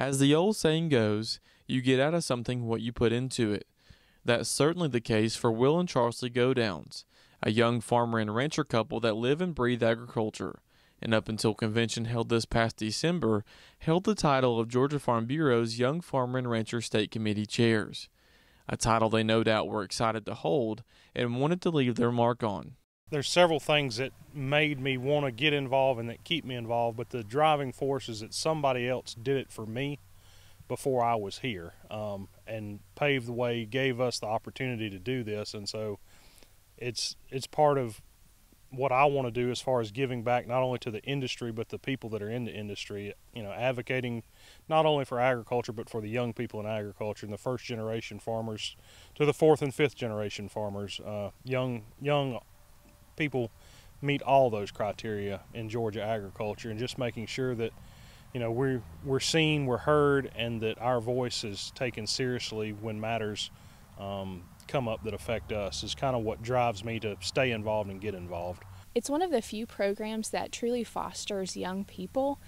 As the old saying goes, you get out of something what you put into it. That's certainly the case for Will and Charlsy Godowns, a young farmer and rancher couple that live and breathe agriculture, and up until convention held this past December, held the title of Georgia Farm Bureau's Young Farmer and Rancher State Committee chairs, a title they no doubt were excited to hold and wanted to leave their mark on. There's several things that made me want to get involved and that keep me involved, but the driving force is that somebody else did it for me before I was here um, and paved the way, gave us the opportunity to do this, and so it's it's part of what I want to do as far as giving back not only to the industry but the people that are in the industry. You know, advocating not only for agriculture but for the young people in agriculture and the first generation farmers to the fourth and fifth generation farmers. Uh, young young people meet all those criteria in Georgia agriculture, and just making sure that you know we're we're seen, we're heard, and that our voice is taken seriously when matters um, come up that affect us is kind of what drives me to stay involved and get involved. It's one of the few programs that truly fosters young people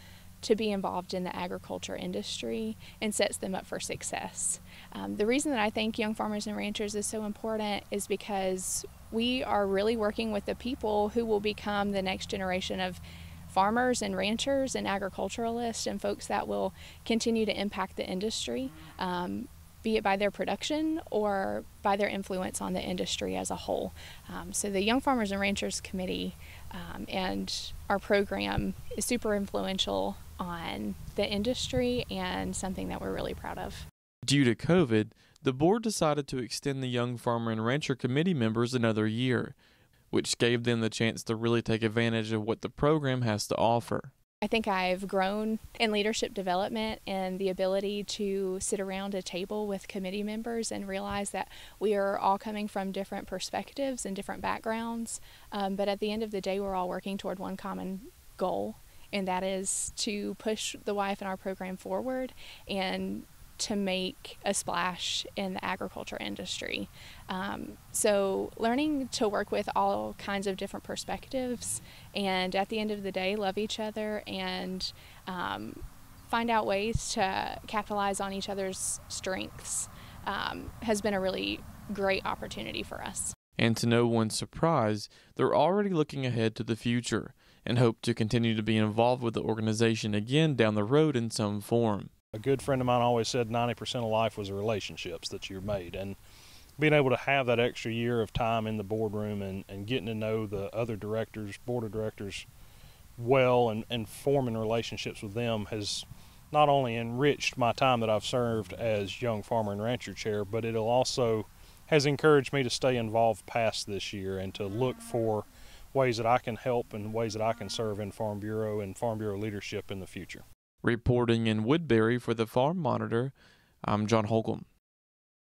to be involved in the agriculture industry and sets them up for success. Um, the reason that I think Young Farmers and Ranchers is so important is because we are really working with the people who will become the next generation of farmers and ranchers and agriculturalists and folks that will continue to impact the industry, um, be it by their production or by their influence on the industry as a whole. Um, so, the Young Farmers and Ranchers Committee um, and our program is super influential on the industry and something that we're really proud of. Due to COVID, the board decided to extend the Young Farmer and Rancher Committee members another year, which gave them the chance to really take advantage of what the program has to offer. I think I've grown in leadership development and the ability to sit around a table with committee members and realize that we are all coming from different perspectives and different backgrounds. Um, but at the end of the day, we're all working toward one common goal, and that is to push the YF&R program forward and to make a splash in the agriculture industry. Um, so, learning to work with all kinds of different perspectives and at the end of the day, love each other and um, find out ways to capitalize on each other's strengths um, has been a really great opportunity for us. And to no one's surprise, they're already looking ahead to the future and hope to continue to be involved with the organization again down the road in some form. A good friend of mine always said 90% of life was the relationships that you're made. And being able to have that extra year of time in the boardroom and, and getting to know the other directors, board of directors well and, and forming relationships with them has not only enriched my time that I've served as young farmer and rancher chair, but it'll also has encouraged me to stay involved past this year and to look for ways that I can help and ways that I can serve in Farm Bureau and Farm Bureau leadership in the future. Reporting in Woodbury for the Farm Monitor, I'm John Holcomb.